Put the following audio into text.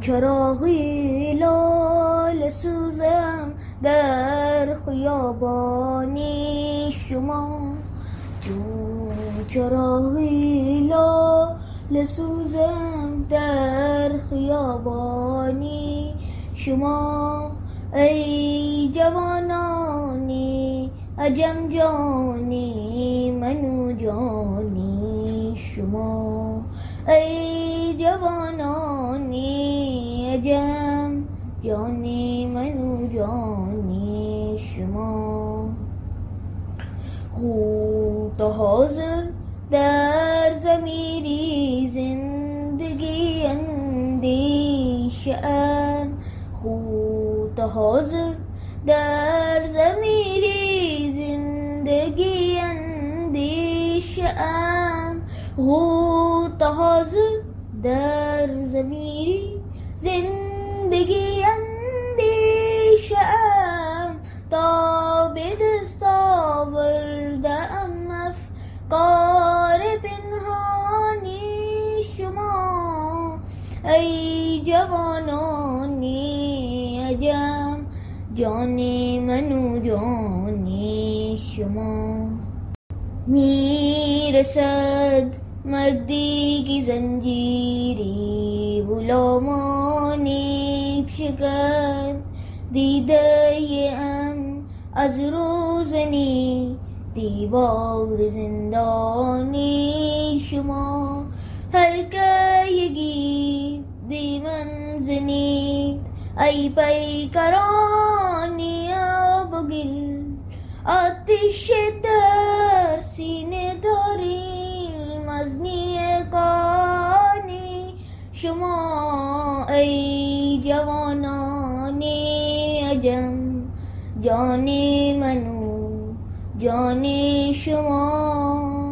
چراغی لال سوزم در خیابانی شما. جون چراغی لال سوزم در خیابانی شما. ای جوانانی عجم جانی منو جانی شما. ای جوانانی عجم جانی منو جانی شما. خوب حاضر در زمیری زندگی اندیشه خوب حاضر در زمیری زندگی اندیشه خوب حاضر در زمیری زندگی أنديش أم. به دست آورده أم افکار پنهانی شما. أي جواناني أجم جاني منو جاني شما. میرسد مردی کی زنجیری غلامانی شکن دیده ام از روزنی دیوار زندانی شما حلقه یگی دی منزنید ای پیکرانی بگل آتش در سینه داریم از نیکانی شما ای جوانان عجم جان منو جان شما